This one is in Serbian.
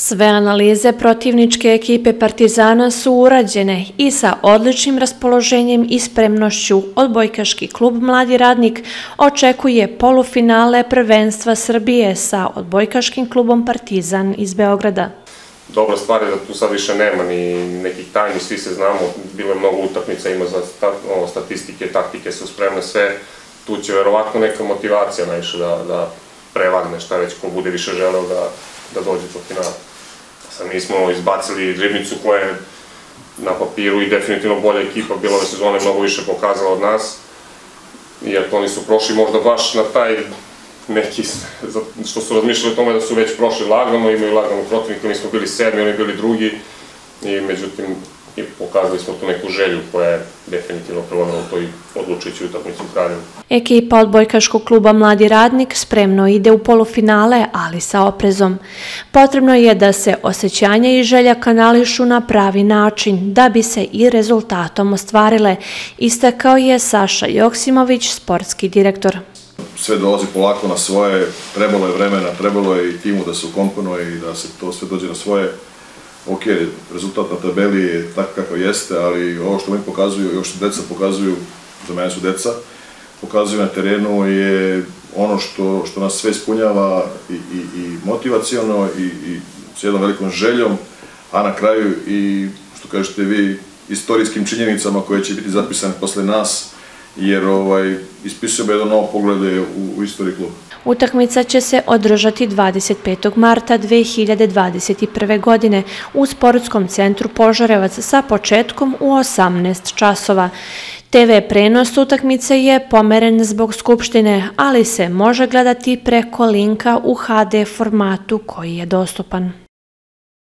Sve analize protivničke ekipe Partizana su urađene i sa odličnim raspoloženjem i spremnošću odbojkaški klub Mladi radnik očekuje polufinale prvenstva Srbije sa odbojkaškim klubom Partizan iz Beograda. Dobra stvar je da tu sad više nema ni nekih tajni, svi se znamo, bilo je mnogo utakmica, ima za statistike, taktike su spremne sve, tu će verovatno neka motivacija najviše da, da prevagne šta već ko bude više želeo da, da dođe do finala. Sad mi smo izbacili Ribnicu koja je na papiru i definitivno bolja ekipa, bila ove sezone mnogo više pokazala od nas, iako oni su prošli možda baš na taj neki, što su razmišljali o tome da su već prošli lagano, imaju lagano protivnika, mi smo bili sedmi, oni bili drugi, i međutim i pokazali smo tu neku želju koja je definitivno prelomila u toj odlučujući utakmici u Kraljevu. Ekipa odbojkaškog kluba Mladi radnik spremno ide u polufinale, ali sa oprezom. Potrebno je da se osjećanja i želja kanališu na pravi način, da bi se i rezultatom ostvarile, istakao je Saša Joksimović, sportski direktor. Sve dolazi polako na svoje, trebalo je vremena, trebalo je i timu da se ukomponuje i da se to sve dođe na svoje ok, rezultat na tabeli je tako kako jeste, ali ovo što oni pokazuju, još što deca pokazuju, za mene su deca, pokazuju na terenu je ono što, što nas sve ispunjava i, i, i motivacijono i, i s jednom velikom željom, a na kraju i, što kažete vi, istorijskim činjenicama koje će biti zapisane posle nas, jer ovaj, ispisujemo jedno novo poglede u, u istoriji kluba. Utakmica će se održati 25. marta 2021. godine u Sportskom centru Požarevac sa početkom u 18 časova. TV prenos utakmice je pomeren zbog Skupštine, ali se može gledati preko linka u HD formatu koji je dostupan.